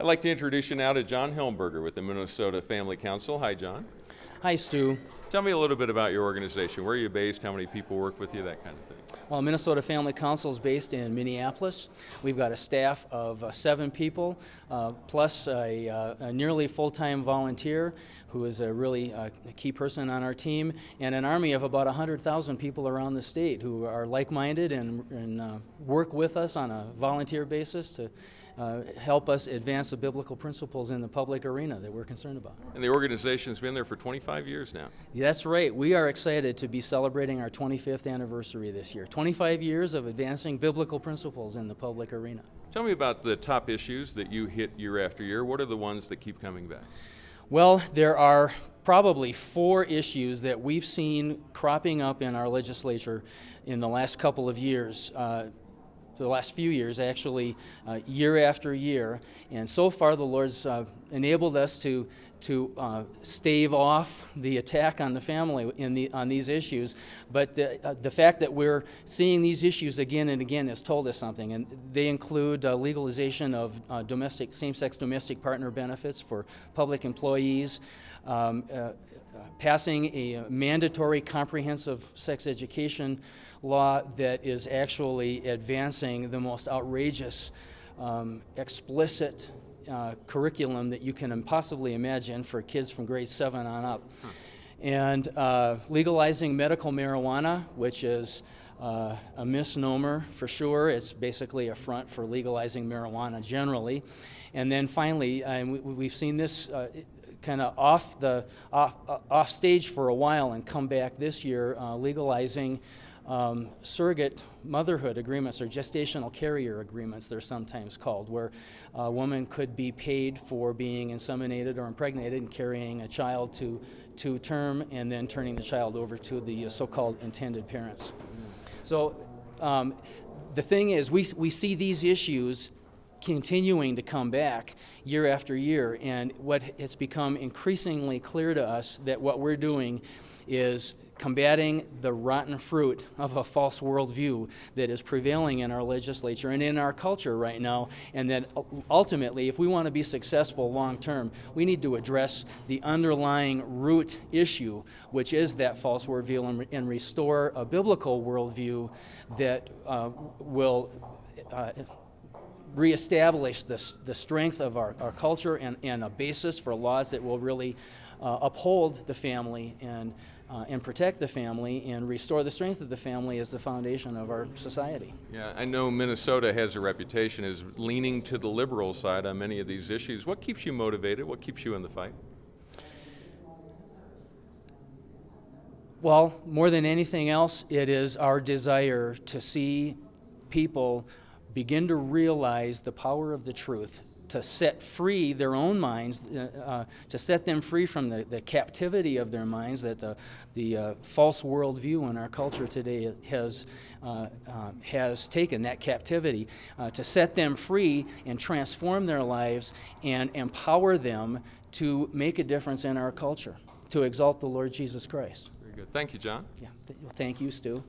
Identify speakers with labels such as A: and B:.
A: I'd like to introduce you now to John Helmberger with the Minnesota Family Council. Hi, John.
B: Hi, Stu.
A: Tell me a little bit about your organization. Where are you based? How many people work with you? That kind of thing.
B: Well, Minnesota Family Council is based in Minneapolis. We've got a staff of uh, seven people, uh, plus a, uh, a nearly full time volunteer who is a really uh, key person on our team, and an army of about 100,000 people around the state who are like minded and, and uh, work with us on a volunteer basis to uh, help us advance the biblical principles in the public arena that we're concerned about.
A: And the organization's been there for 25 years now.
B: That's right. We are excited to be celebrating our 25th anniversary this year. 25 years of advancing biblical principles in the public arena.
A: Tell me about the top issues that you hit year after year. What are the ones that keep coming back?
B: Well, there are probably four issues that we've seen cropping up in our legislature in the last couple of years. Uh, the last few years, actually, uh, year after year. And so far, the Lord's uh, enabled us to, to uh, stave off the attack on the family in the, on these issues. But the, uh, the fact that we're seeing these issues again and again has told us something. And they include uh, legalization of uh, domestic, same sex domestic partner benefits for public employees. Um, passing a mandatory comprehensive sex education law that is actually advancing the most outrageous, um, explicit uh, curriculum that you can possibly imagine for kids from grade 7 on up. Huh. And uh, legalizing medical marijuana, which is uh, a misnomer for sure. It's basically a front for legalizing marijuana generally. And then finally, and we, have seen this uh, kind of off the off, uh, off stage for a while and come back this year, uh, legalizing um, surrogate motherhood agreements or gestational carrier agreements, they're sometimes called, where a woman could be paid for being inseminated or impregnated and carrying a child to, to term and then turning the child over to the so called intended parents. So um, the thing is, we, we see these issues continuing to come back year after year. And what it's become increasingly clear to us that what we're doing is combating the rotten fruit of a false worldview that is prevailing in our legislature and in our culture right now. And that ultimately, if we want to be successful long term, we need to address the underlying root issue, which is that false worldview, and, and restore a biblical worldview that uh, will. Uh, reestablish the, the strength of our, our culture and, and a basis for laws that will really uh, uphold the family and, uh, and protect the family and restore the strength of the family as the foundation of our society.
A: Yeah, I know Minnesota has a reputation as leaning to the liberal side on many of these issues. What keeps you motivated? What keeps you in the fight?
B: Well, more than anything else, it is our desire to see people begin to realize the power of the truth, to set free their own minds, uh, uh, to set them free from the, the captivity of their minds that the, the uh, false worldview in our culture today has, uh, uh, has taken, that captivity, uh, to set them free and transform their lives and empower them to make a difference in our culture, to exalt the Lord Jesus Christ.
A: Very good. Thank you, John.
B: Yeah. Th- thank you, Stu.